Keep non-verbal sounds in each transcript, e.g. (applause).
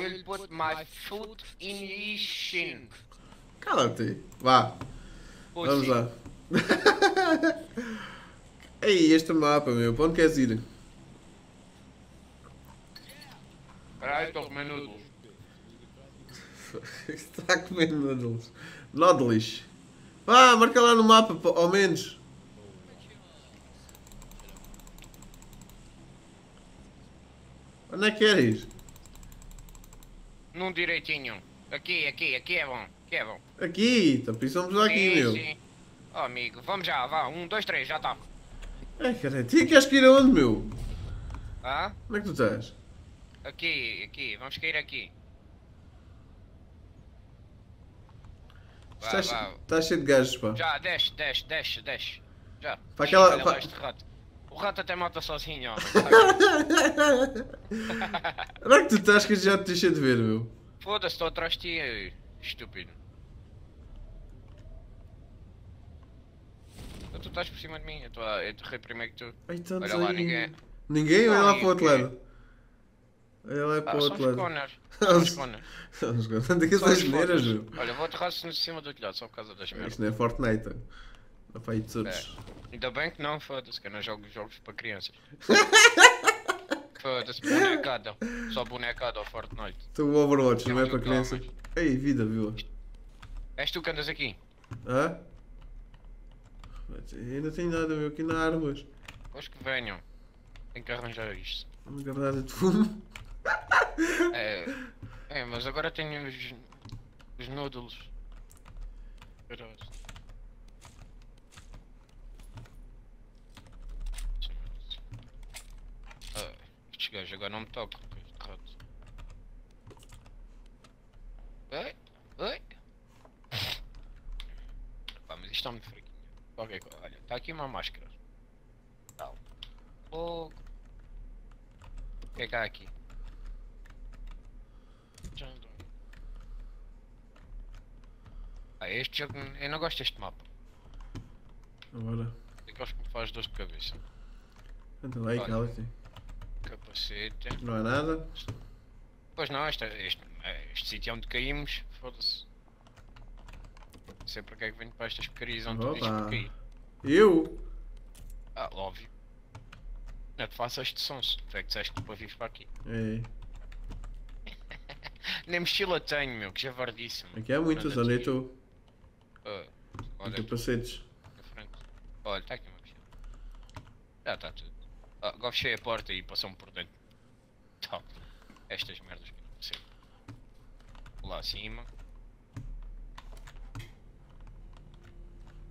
will put my foot in his shin. Cala-te. Vá, vamos Pussy. lá. (laughs) Ei, este mapa, meu. Para onde queres ir? Peraí, estou comendo noodles. (laughs) Está a comer noodles. Noodles. Vá, marca lá no mapa, ao menos. Onde é que queres ir? Num direitinho. Aqui, aqui, aqui é bom. Aqui é bom. Aqui, então precisamos aqui, Sim, meu. sim. Oh, amigo, vamos já, vá. Um, dois, três, já está. Ai, caralho, tu queres que ir aonde, meu? Ah? Onde é que tu estás? Aqui, aqui, vamos cair aqui. Estás, estás cheio de gajos, pá. Já, desce, desce, desce, desce. Já. Para aquela- para-. O rato até mata sozinho, homem. É que tu estás que já te deixei de ver, meu? Foda-se, estou atrás de ti, estúpido. Tu estás por cima de mim, eu estou a primeiro que tu. Tantos Olha lá, aí. ninguém. Ninguém? Olha lá para o outro lado. Olha lá para o são outro os lado. coners. São os coners. Vamos ver. Onde é que São os geneiras, fodas. meu? Olha, vou aterrar-se em cima do telhado só por causa das merdas. Isto não é Fortnite. Não para aí de outros. Ainda bem que não, foda-se, que eu não jogo jogos para crianças. (laughs) Foda-se, bonecada. Só bonecada ao Fortnite. Então o Overwatch não é Temos para crianças. Ei, vida, viu? És tu que andas aqui? Hã? Ainda tem nada, meu, aqui na armas. Os que venham. Tenho que arranjar isto. Uma granada de fumo. (laughs) É, é mas agora tenho os, os noodles. Caralho. Ah, estes gajos agora não me este rato. Oi? Oi? Pá, mas isto está muito fraquinho. Coisa. Olha, está aqui uma máscara. Tal. Fogo. O que é que há aqui? Ah, este jogo. Eu não gosto deste mapa. Agora. Aqueles que me faz dor de cabeça. Anda lá e cala-te. Capacete. Não há nada. Pois não, este, este, este sítio onde caímos, foda-se. Não sei porque é que venho para estas porcarias onde tu dizes Opa. que caí. Eu? Ah, óbvio. Não te faço este som, se tu é que disseste que depois vives para aqui. É. (laughs) Nem mochila tenho, meu, que javardíssimo. Aqui há muitas, onde é aqui. tu? Ah, Tem olha, capacetes. Olha, está aqui uma mochila. Já está tudo. Ah, agora fechei a porta e passou-me por dentro. Tá. Estas merdas que não percebo. Lá acima.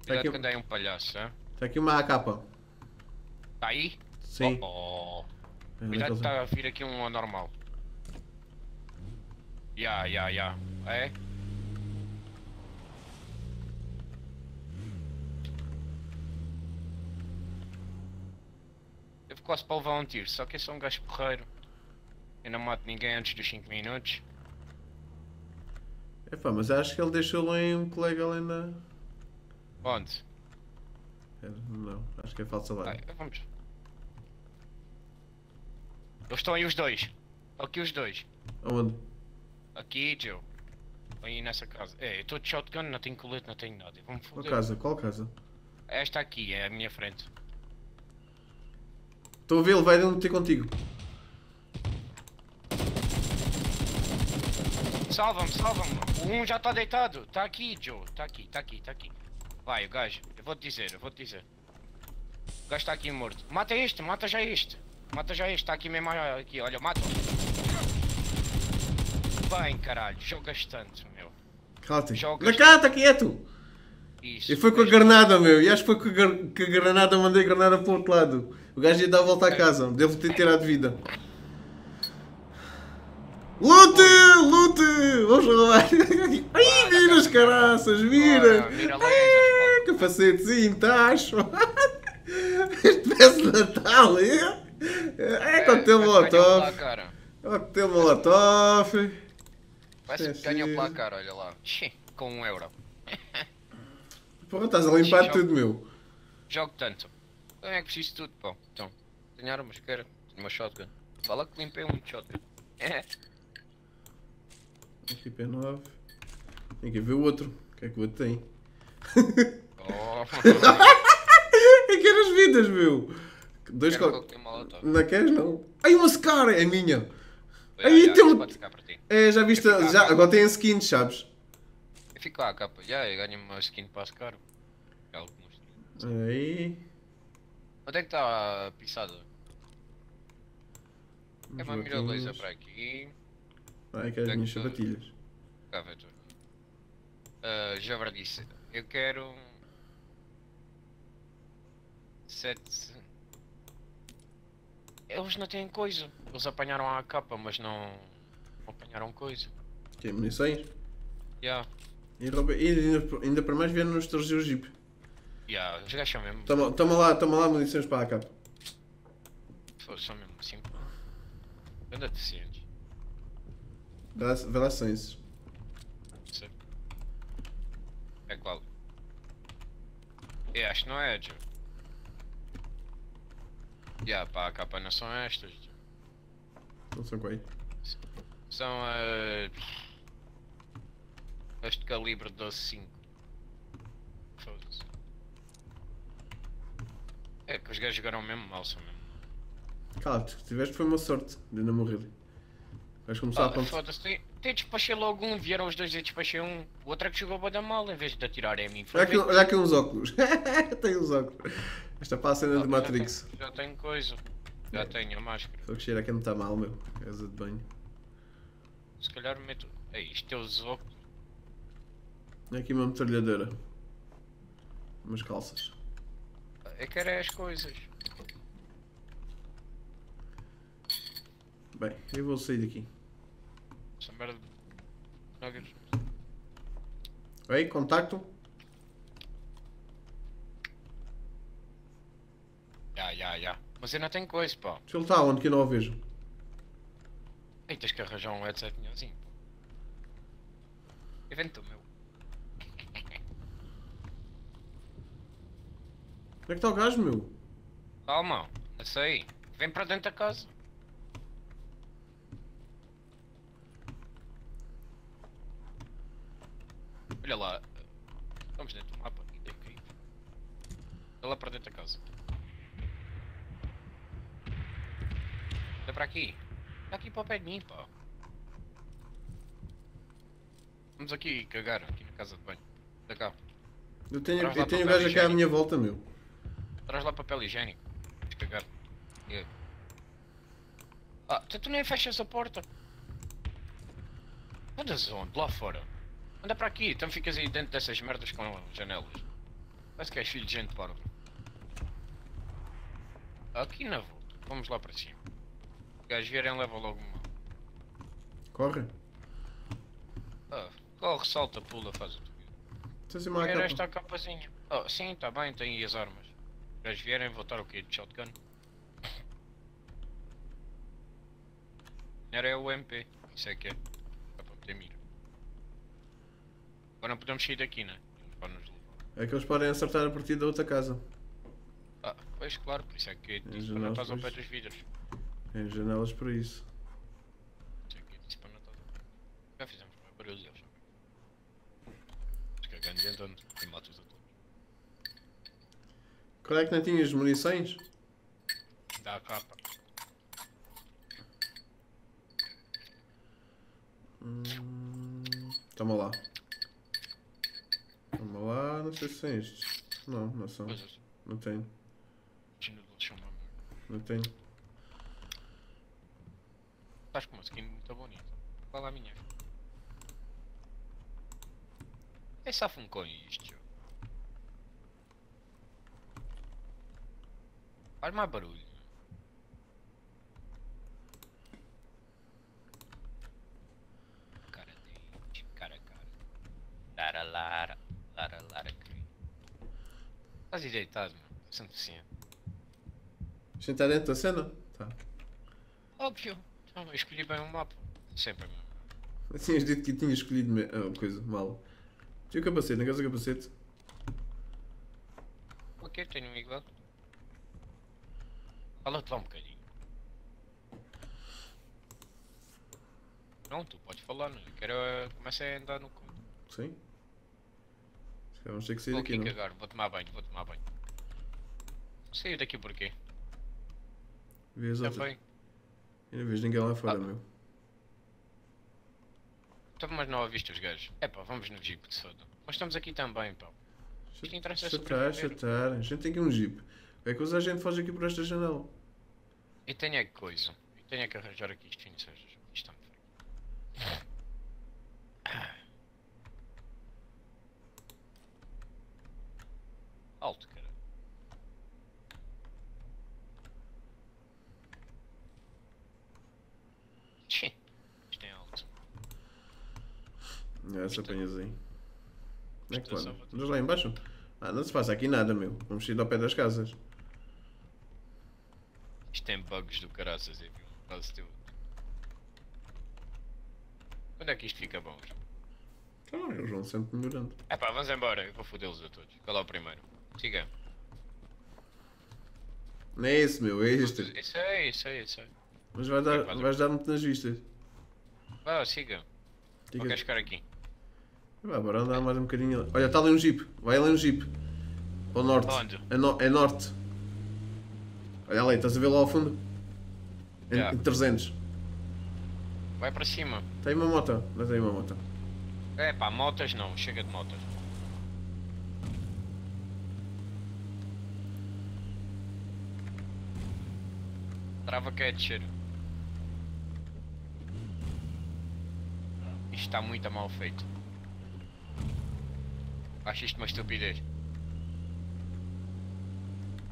Cuidado que anda aí um palhaço, hein? Está aqui uma AK. Tá aí? Sim. Oh, oh. Cuidado que daqueles- está a vir aqui um anormal. Ya, ya, ya. É? Quase para levar um tiro, só que eu sou um gajo porreiro. Eu não mato ninguém antes dos 5 minutos. Epá, mas acho que ele deixou lá um colega além da. Onde? Espera, Não, acho que é falsa lá. Vamos. Eles estão aí os dois. Aqui os dois. Aonde? Aqui, Joe. Aí nessa casa. É, eu estou de shotgun, não tenho colete, não tenho nada. Vamos Qual foder. casa? Qual casa? Esta aqui é a minha frente. Estou a ver, ele vai meter contigo. Salva-me, salva-me. O um já está deitado. Está aqui, Joe. Está aqui, está aqui, está aqui. Vai, o gajo. Eu vou-te dizer, eu vou-te dizer. O gajo está aqui morto. Mata este, mata já este. Mata já este, está aqui mesmo aqui. Olha, mata Bem, caralho, jogas tanto, meu. Cala-te. Jogas- cá, está quieto! Isso. E foi com a granada, meu. E acho que foi com a granada, mandei a granada para o outro lado. O gajo ia dar a volta à casa. Devo ter tirado vida. Lute! Lute! Vamos roubar! (laughs) Ai, mira as caraças, mira! Ai, (laughs) capacetezinho, tacho! Este peço de Natal, é? É coquetel molotov! cara. Coquetel molotov! Parece que sim. placar, olha lá. Com um euro. Porra, estás a limpar tudo, meu. Jogo tanto. Então é que preciso de tudo, pô. Então, tenho armas, quero. Tenho uma shotgun. Fala que limpei um shotgun. É. Aqui P9. Tem que ver o outro. O que é que o outro tem? Oh, (laughs) É que era as vidas, meu! Dois co... Não queres, não? Ai, uma Scar! É minha! Aí tem um-. É, já viste? Eu Já, agora tem skins, sabes? Eu fico à capa. Já, eu ganho uma skin para as caro. É. Aí. Onde é que está a pisada? É uma miraleza botinhos. para aqui. Ai, que as é minhas sapatilhas. Cá, vê tu. Uh, já disse. Eu quero. Sete. Eles não têm coisa. Eles apanharam a capa, mas não. não apanharam coisa. Que é munições. E, rouba... e ainda, ainda para mais vieram nos trazer o jeep. Ya, os gajos são mesmo. Toma, toma lá, toma lá munições para a capa. São mesmo assim. Anda deficientes. Vê lá, esses. Sei. É qual? Eu acho que não é, Joe. Ya, pá, a capa não são estas. Joe. Não são quais. São uh, as de calibre 12.5. Foda-se. É que os gajos jogaram mesmo mal, são mesmo. Cala-te, se tiveste foi uma sorte de não morrer. Vais começar a Ah, ponto. Foda-se, tem despachei logo um, vieram os dois e despachei um. O outro é que jogou bué da mal em vez de atirar em mim. Olha aqui, olha aqui uns óculos. (laughs) Tem uns óculos. Esta para a cena Ah, de já Matrix. tenho- Já tenho coisa. Já É. tenho a máscara. Só que cheira aqui não está mal, meu. Casa de banho. Se calhar meto. Ei, isto é os óculos. Aqui uma metralhadora. Umas calças. É que era as coisas. Bem, eu vou sair daqui. Essa merda. nuggets. Oi, contacto? Já, já, já. Mas eu não tenho coisa, pá. Se ele está onde que eu não o vejo? Ei, tens que arranjar um headset melhorzinho. Evento meu. Onde é que está o gajo, meu? Calma, não sei. Vem para dentro da casa. Olha lá. Vamos dentro do mapa. Ih, que incrível. Olha lá para dentro da casa. Olha para aqui. Está aqui para o pé de mim, pá. Vamos aqui cagar, aqui na casa de banho. Da cá. Eu tenho, eu tenho gajo aqui à minha volta, meu. Traz lá papel higiênico. Vamos cagar. E- Ah, tu, tu nem fechas a porta. Andas onde? Lá fora. Anda para aqui, então ficas aí dentro dessas merdas com janelas. Parece que és filho de gente parva. Aqui na volta. Vamos lá para cima. Os gajos vierem leva logo uma. Corre. Ah, corre, salta, pula, faz o que Tens uma Era capa. esta a capazinha. Oh, sim, tá bem, tem aí as armas. Os gajos vierem voltar o quê? De shotgun? Era o MP, isso é que é. Dá para meter mira. Agora não podemos sair daqui, né? É que eles podem acertar a partir da outra casa. Ah, pois claro, por isso é que janelas, não estás ao pé dos vidros. Tem janelas para isso. Isso é que eu disse para não estás ao pé. Já fizemos barulho eles. Os cagando andando e matos a Qual é que não tinhas munições? Dá a capa. Hum, Toma lá. Toma lá, não sei se são estes. Não, não são. Coisas. Não tenho. Não tenho. Estás com uma skin muito bonita. Qual a minha? É safam com isto. Faz mais barulho. Cara dente, cara cara. Lara lara, lara lara. Estás aí deitado, mano. Sempre assim. A gente está dentro da cena? Tá. Óbvio. Então, eu escolhi bem o mapa. Sempre mesmo. Tinhas dito que tinha escolhido me... ah, coisa mal. Tinha o capacete, não queres o capacete? Ok, tenho um igual. Fala-te lá um bocadinho. Não, tu podes falar, não. Eu quero eh, começar a andar no. Sim. Vamos ter que sair Vou daqui, aqui não? cagar, vou tomar banho, vou tomar banho. Sair daqui porquê? Vês outra. Também. E não vês ninguém lá fora, Ah. meu. Então, mas não ouviste os gajos. É pá, vamos no jeep de soda. Nós estamos aqui também, pá. Isto interessa Chatar, chatar. A gente tem aqui um jeep. É que a gente foge aqui por esta janela. E tenho é que coisa. E tenho é que arranjar aqui isto, seja. Isto está feio. Alto, cara. Tchê. Isto é alto. É, essa apanhas aí. Onde é que pode? vou- Andas lá embaixo? Ah, não se passa aqui nada, meu. Vamos sair ao pé das casas. Isto tem bugs do caraças, eu vi um caso teu. Quando é que isto fica bom? João? Então, eles vão sempre melhorando. É pá, vamos embora, eu vou fodê-los a todos. Qual é o primeiro? Siga. Não é esse, meu, é este. Isso aí, isso aí, isso aí. Mas vai dar, Quase. vais dar muito nas vistas. Vá, siga. Ou queres ficar aqui? Vai, bora andar mais um bocadinho. Olha, está ali um jeep. Vai ali um jeep. Para o norte. Onde? É, no- é norte. Olha ali, estás a ver lá ao fundo? Em, Já. em 300. Vai para cima. Tem uma moto. Não tem uma moto. É pá, motas não, chega de motas. Trava que é descer. Isto está muito mal feito. Acho isto uma estupidez.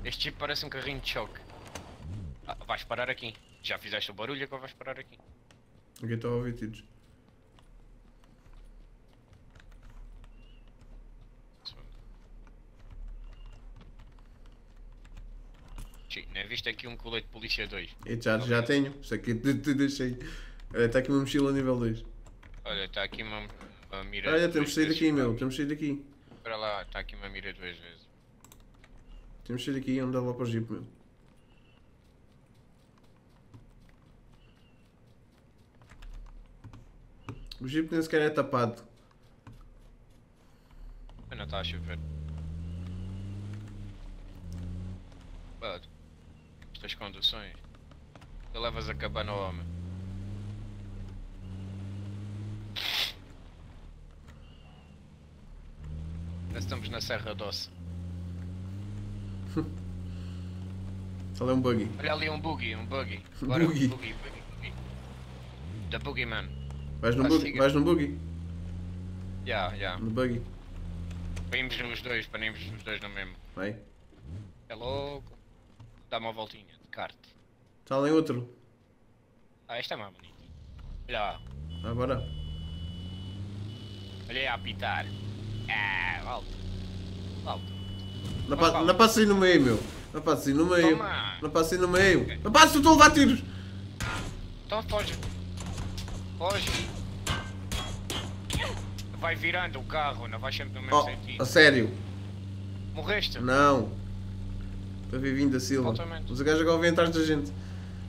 Este tipo parece um carrinho de choque. Ah, vais parar aqui. Já fizeste o barulho, agora vais parar aqui. Aqui estou a ouvir tiros. Sim, não é visto aqui um colete de polícia 2. E já, já tenho. Isso aqui te, te deixei. Olha, está aqui uma mochila nível 2. Olha, está aqui uma, uma mira. Olha, temos vezes. daqui, meu. Temos sair daqui. Espera lá, está aqui uma mira duas vezes. Temos de sair daqui e andar lá para o jeep, meu. O jeep nem sequer é tapado. Não está a chover. Bad. Estas conduções. Tu levas a cabana ao homem. Nós estamos na Serra Doce. (laughs) Só é um buggy. Olha ali um buggy, um buggy. (laughs) Agora Buggy. um buggy, buggy, buggy. The Boogeyman. Vais no Ah, buggy? Vais no buggy? Ya, ya. No buggy. Vimos os dois, panimos os dois no mesmo. Vai. É louco. Dá uma voltinha de kart. Está ali outro. Ah, esta é mais bonita. Olha lá. Ah, bora. Olha aí a apitar. Ah, alto. Alto. Não, pa não passa aí no meio, meu. Não passa aí no meio. Toma. Não passa aí no meio. Não passa, eu estou a levar tiros. Então foge. Foge. Vai virando o carro, não vai sempre no mesmo Oh, sentido. a sério. Morreste? Não. Estou a ver vindo da Silva. Altamente. Mas o gajo agora vem atrás da gente.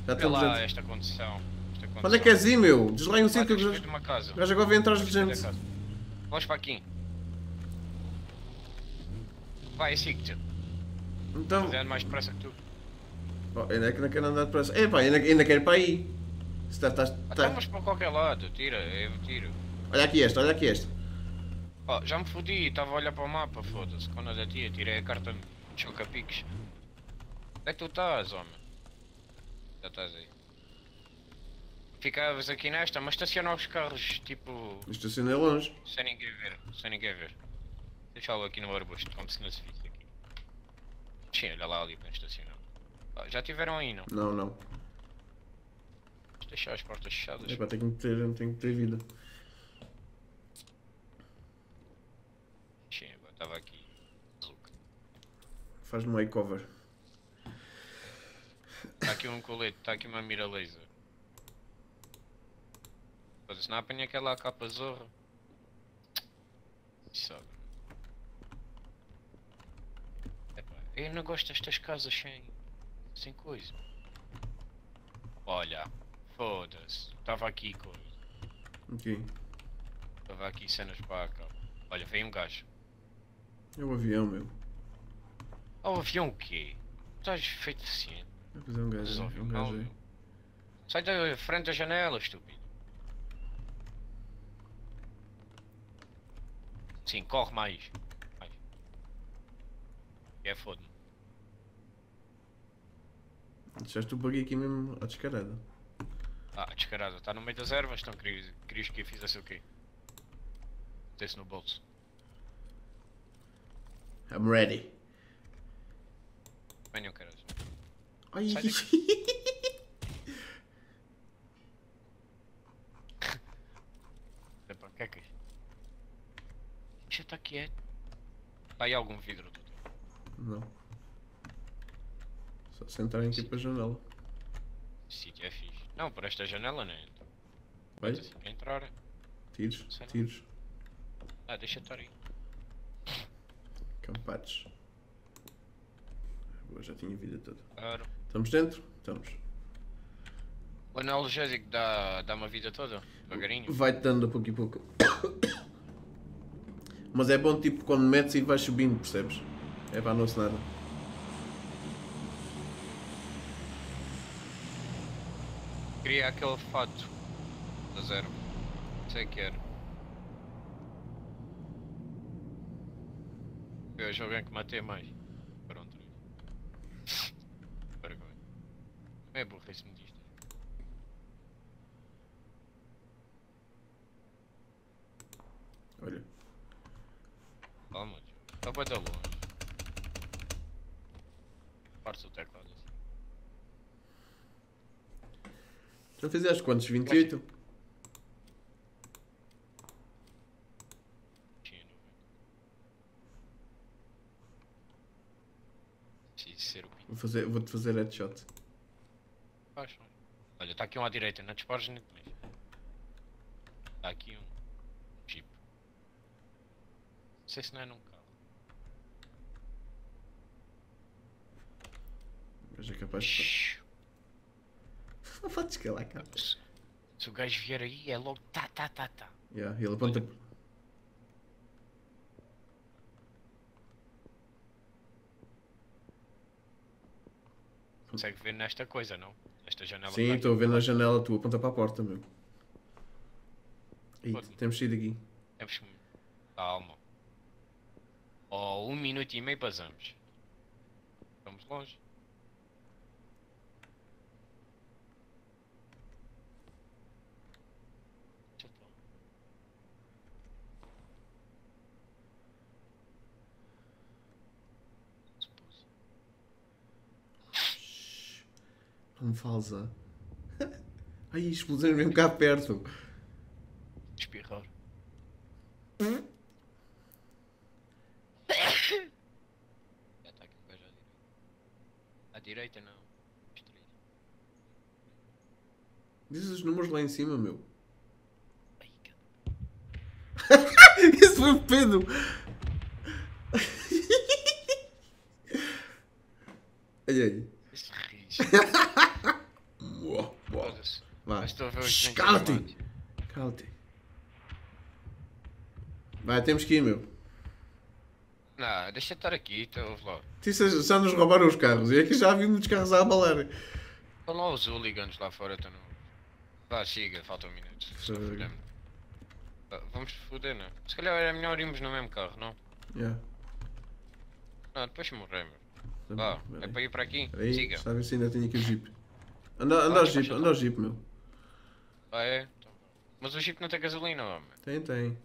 Já estamos lá dentro. esta condição. Esta condição. Onde é que queres ir, meu? Um sítio temos o que ir gajo de uma casa. o gajo agora vem atrás da gente. Vamos para aqui. Vai, sigo-te. Então. Mas é mais depressa que tu. Oh, ainda é que não quero andar depressa. Epá, ainda, ainda quero ir para aí. Se tá, estás- Então tá- vamos para qualquer lado. Tira, eu tiro. Olha aqui este, olha aqui este. Oh, já me fodi, estava a olhar para o mapa, foda-se. Quando a da tia tirei a carta de choca-piques. Onde é que tu estás, homem? Já estás aí. Ficavas aqui nesta, mas estaciona os carros, tipo, Estacionei longe. sem ninguém ver, sem ninguém ver. Deixá-lo aqui no arbusto, como se não se visse aqui. Sim, olha lá ali bem estacionado. Ah, já tiveram aí, não? Não, não. Deixar as portas fechadas. Epá, tenho que ter, tenho que ter vida. Sim, agora estava aqui. Faz-me um makeover. Está aqui um colete, está aqui uma mira laser. Foda-se, não apanha aquela capa zorra. Sabe. Epá, eu não gosto destas casas sem. sem coisa. Olha, foda-se, estava aqui coisa. Ok. Estava aqui cenas para cá. Olha, veio um gajo. É o avião, meu. Oh, o avião o quê? Estás feito assim. Vai fazer um gajo. Um gajo aí. Sai da frente da janela, estúpido. Sim, corre mais. mais. É foda-me. Deixaste o buggy aqui mesmo à descarada. Ah, descarada, está no meio das ervas, então querias, querias que eu fizesse o quê? Metesse no bolso. I'm ready. Venham, caras. Ai. De panquecas. Já está quieto. Está aí algum vidro, doutor? Não. Só se entrarem aqui para a janela. Esse sítio é fixe. Não, por esta janela, né? Então, Vai? assim entrar. Tiros, Sei não. tiros. Ah, deixa estar aí. Campates. Boa, já tinha vida toda. Claro. Estamos dentro? Estamos. O analgésico dá, dá uma vida toda, devagarinho. Vai-te dando a pouco e pouco. Mas é bom tipo quando metes e vais subindo, percebes? É para não se nada. Queria aquele fato da zero. Sei que era. Eu hoje alguém que matei mais. Pronto. (laughs) Vergonha. É burrice disto. Olha. Calma. Está bem da longe. Parte o teclado assim. Já fizeste quantos? 28? Tinha 90. Preciso ser o pinto. Vou fazer, vou-te fazer headshot. Olha, está aqui um à direita, não dispares nem. Está aqui um jeep. Não sei se não é num carro. Mas é capaz de. Não podes calar, cara. Se, se o gajo vier aí, é logo tá, tá, tá, tá. Yeah, ele aponta. Consegue ver nesta coisa, não? Nesta janela. Sim, estou a aqui. ver na janela, tu aponta para a porta, meu. Pode. temos saído daqui. Temos que- Calma. Oh, um minuto e meio passamos. Estamos longe. Deixa eu falar. Suposto. Não ah. (laughs) Ai, explosões mesmo cá perto. Espirrar. Já está aqui um gajo à direita. À direita não. Direita. Diz os números lá em cima, meu. Ai, cara. (laughs) Isso foi o Pedro. (laughs) Olha aí. (laughs) Boa, boa. Vai. Cala-te. Cala-te. Vai, temos que ir, meu. Não, deixa estar aqui, então lá. Já nos roubaram os carros. E aqui já vi muitos carros a abalar. Estão lá os hooligans lá fora, estão no... Vá. Estou Fogo. fodendo. Ah, Vamos foder, não? Se calhar era melhor irmos no mesmo carro, não? Yeah. Não, depois morremos. Bom, é para ir para aqui? Peraí, Siga. está a ver se ainda tenho aqui o jeep. Anda, anda Ah, jeep, anda jeep, meu. Ah, é? Mas o Jeep não tem gasolina, homem. Tem, tem.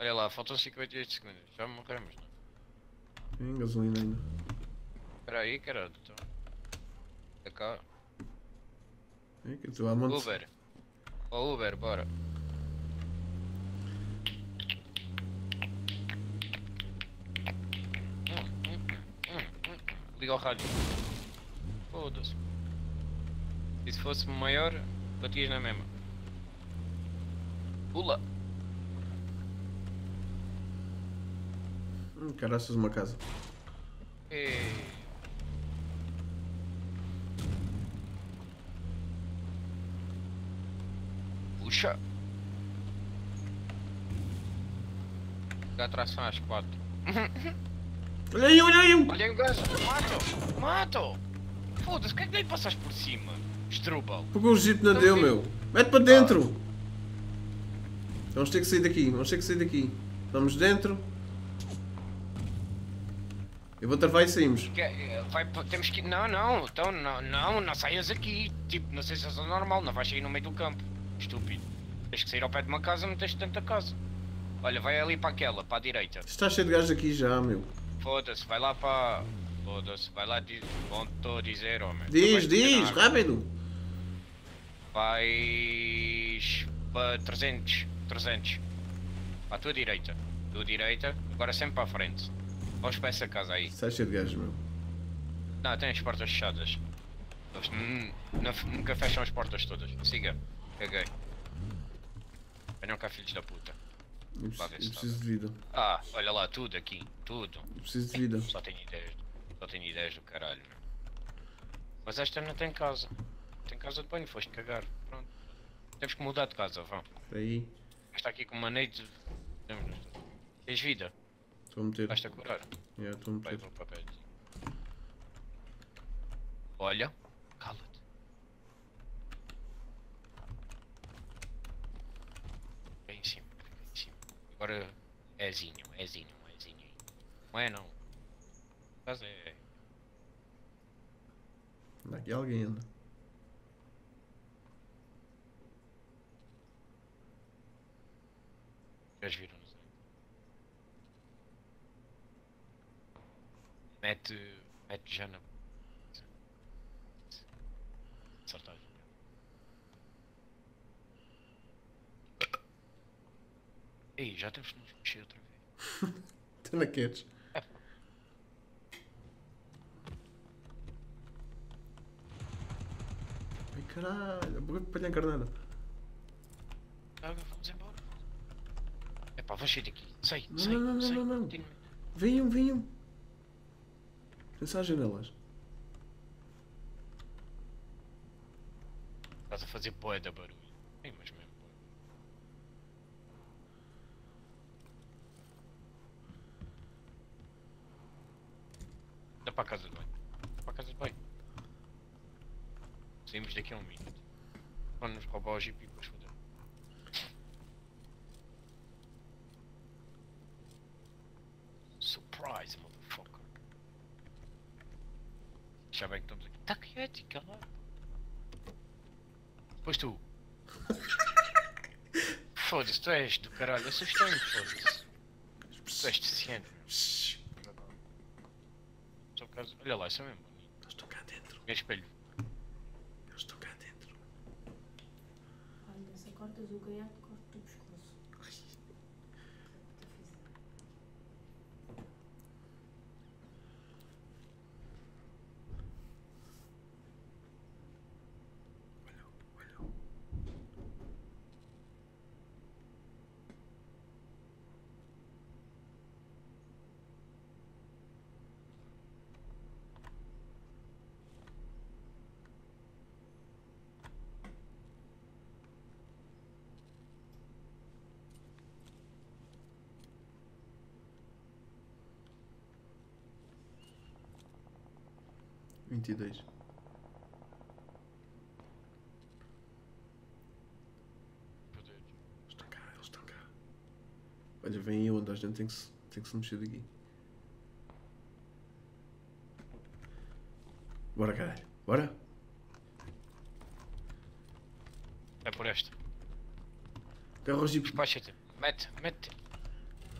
Olha lá, faltam 58 segundos. Já morremos, não? Tem gasolina ainda. Espera aí, caralho. Então. É cá. É que tu há. Uber. Ó Uber, bora. ligar o rádio. Foda-se. E se fosse maior, batias na mesma. Pula! Hum, caraças, uma casa. Ei. Puxa! Dá tração às quatro. (laughs) Olha aí, olha aí! Olha aí o gajo. Mato! Mato! Foda-se, o que é que nem passas por cima? Estrubal. Porque o jeep não deu, meu. Mete para dentro! Vamos ter que sair daqui, vamos ter que sair daqui. Estamos dentro. Eu vou travar e saímos. Eh, Vai, temos que. Não, não, então não, não, não saias aqui. Tipo, na sensação normal, não vais sair no meio do campo. Estúpido. Tens que sair ao pé de uma casa, não tens da casa. Olha, vai ali para aquela, para a direita. Está cheio de gajos aqui já, meu. Foda-se, vai lá para. Foda-se, vai lá diz. Bom, a dizer, homem. Diz, diz, rápido! Vais. para 300. 300. Para a tua direita. Tua direita, agora sempre para a frente. Vamos para essa casa aí. Está cheio de gajos, meu. Não, tem as portas fechadas. Eles nun- nu- nunca fecham as portas todas. Siga. Caguei. Venham cá, filhos da puta. Eu preciso, eu preciso de vida. Ah, olha lá, tudo aqui. Tudo. Eu preciso de vida. Só tenho ideias. Só tenho ideias do caralho. Mas esta não tem casa. Tem casa de banho, foste cagar. Pronto. Temos que mudar de casa, vão. Espera aí. Está aqui com uma neite. Tens vida? Estou a meter. Vais-te a curar? Yeah, Estou a meter. Olha. Cala-te. Fica aí em cima. Fica aí em cima. Agora é Zinho, é Zinho, é Zinho aí. Não é não. Acaso é. Anda aqui alguém anda. Já os viram, não sei. Mete. Mete já na. Acertar. Ei, já temos que nos mexer outra vez. Tu não queres? Ai caralho, vou apanhar carneiro. Ah, vamos embora. Epá, vamos sair daqui. Sai, Não, sai, não, não, sai. não, não. Continua. Venham, venham. Pensa às janelas. Estás a fazer boé da barulho. Ei, mas mesmo bué. Dá para a casa de banho. Para a casa de banho. Saímos daqui a um minuto. Quando nos roubar o jeep e depois foder. Surprise, motherfucker. Já bem que estamos aqui. Está quieto, cala. Pois tu. (laughs) Foda-se, tu és do caralho. Assustei-me, foda-se. Tu és deficiente. Shhh, Causa. Olha lá, isso é mesmo bonito. Eles estão cá dentro. Meu espelho. Eles estão cá dentro. Olha, se cortas o gaiato, corta o pescoço. Olha. Vinte e dois. Estão cá, eles estão cá. Olha, vem aí onde a gente tem que se, tem que se mexer daqui. Bora, caralho. Bora? É por esta. O jeep. Despacha-te. Mete, mete.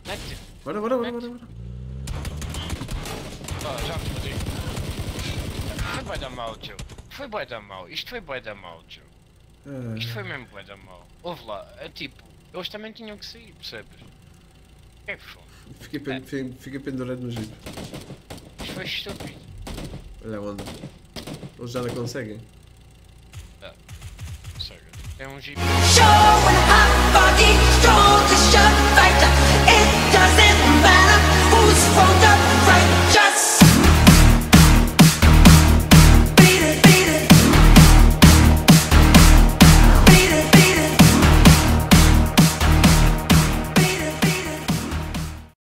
Mete. Bora, bora, bora, bora. bora. Ah, já me fodi. Foi bué da mal, tio. Foi bué da mal. Isto foi bué da mal, tio. Uh... Isto foi mesmo bué da mal. Houve lá, é tipo, eles também tinham que sair, percebes? É por favor. Fiquei, pen é. fiquei pendurado no jeep. Isto foi estúpido. Olha a onda. Eles já não conseguem. Não. Consegue. É um jeep. Show